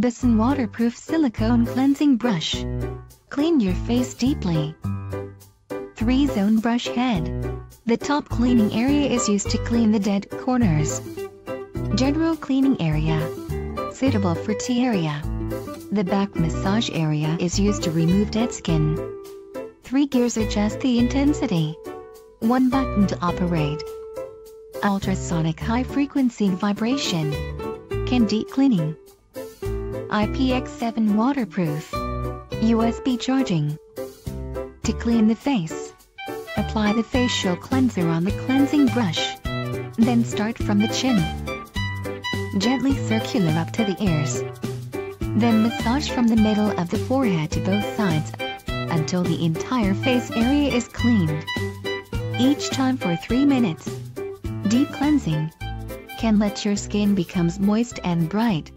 Bison Waterproof Silicone Cleansing Brush. Clean your face deeply. 3-Zone Brush Head. The top cleaning area is used to clean the dead corners. General cleaning area. Suitable for T area. The back massage area is used to remove dead skin. 3 gears adjust the intensity. 1 button to operate. Ultrasonic high frequency vibration. Can deep cleaning. IPX7 waterproof. USB charging. To clean the face. Apply the facial cleanser on the cleansing brush. Then start from the chin. Gently circular up to the ears. Then massage from the middle of the forehead to both sides until the entire face area is cleaned. Each time for 3 minutes. Deep cleansing can let your skin becomes moist and bright.